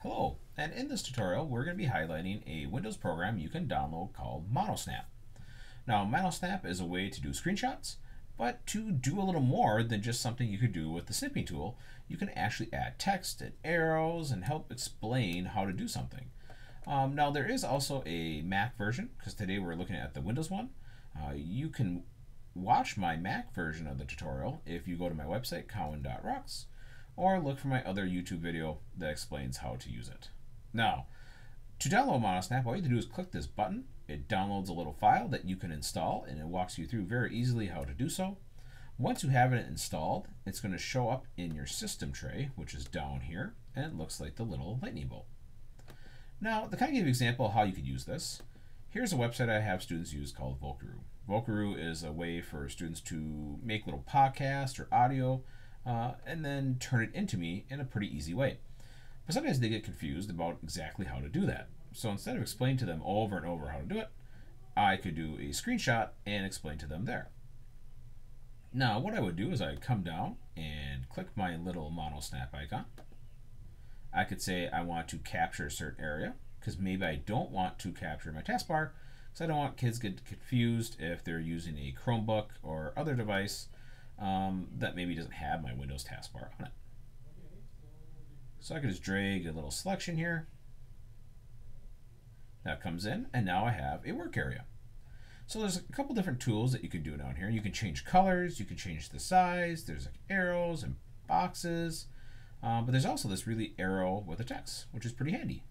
Hello, and in this tutorial we're going to be highlighting a Windows program you can download called MonoSnap. Now MonoSnap is a way to do screenshots, but to do a little more than just something you could do with the snipping tool, you can actually add text and arrows and help explain how to do something. Um, now there is also a Mac version, because today we're looking at the Windows one. Uh, you can watch my Mac version of the tutorial if you go to my website, cowen.rocks or look for my other YouTube video that explains how to use it. Now, to download MonoSnap, all you have to do is click this button. It downloads a little file that you can install, and it walks you through very easily how to do so. Once you have it installed, it's going to show up in your system tray, which is down here, and it looks like the little lightning bolt. Now, to kind of give you an example of how you could use this, here's a website I have students use called Vocaroo. Vocaroo is a way for students to make little podcasts or audio uh, and then turn it into me in a pretty easy way. But sometimes they get confused about exactly how to do that. So instead of explaining to them over and over how to do it, I could do a screenshot and explain to them there. Now, what I would do is I'd come down and click my little MonoSnap icon. I could say I want to capture a certain area because maybe I don't want to capture my taskbar because I don't want kids get confused if they're using a Chromebook or other device um, that maybe doesn't have my Windows taskbar on it. So I can just drag a little selection here. That comes in, and now I have a work area. So there's a couple different tools that you can do down here. You can change colors, you can change the size, there's like arrows and boxes, um, but there's also this really arrow with a text, which is pretty handy.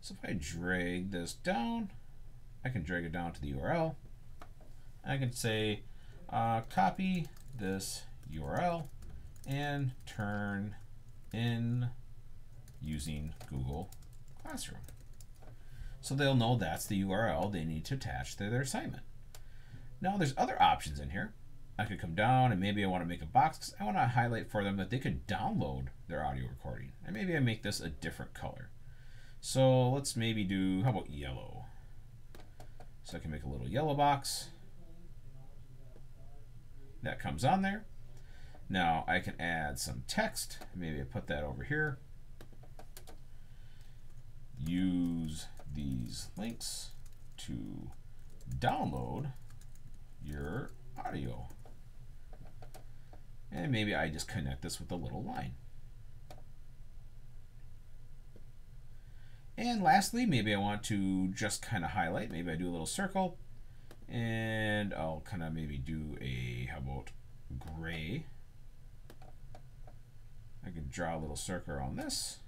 So if I drag this down, I can drag it down to the URL. I can say uh, copy this URL and turn in using Google Classroom. So they'll know that's the URL they need to attach to their assignment. Now there's other options in here. I could come down and maybe I want to make a box. because I want to highlight for them that they could download their audio recording. And maybe I make this a different color. So let's maybe do, how about yellow? So I can make a little yellow box that comes on there. Now I can add some text. Maybe I put that over here. Use these links to download your audio. And maybe I just connect this with a little line. And lastly, maybe I want to just kind of highlight. Maybe I do a little circle and I'll kind of maybe do a, how about gray. I can draw a little circle on this.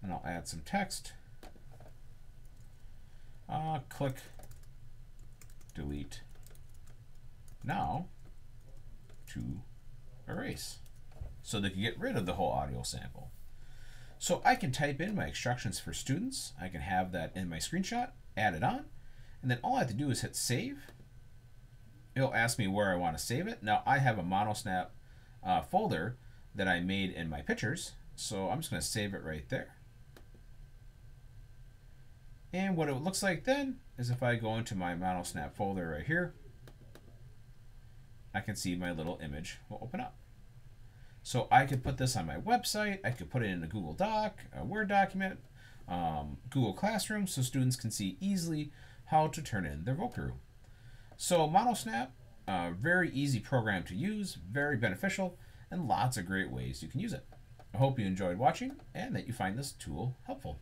And I'll add some text. Uh, click delete now to erase. So they can get rid of the whole audio sample. So I can type in my instructions for students. I can have that in my screenshot, add it on, and then all I have to do is hit save. It'll ask me where I want to save it. Now I have a MonoSnap uh, folder that I made in my pictures. So I'm just going to save it right there. And what it looks like then is if I go into my MonoSnap folder right here, I can see my little image will open up. So I could put this on my website. I could put it in a Google Doc, a Word document, um, Google Classroom, so students can see easily how to turn in their Vocaroo. So MonoSnap, uh, very easy program to use, very beneficial, and lots of great ways you can use it. I hope you enjoyed watching and that you find this tool helpful.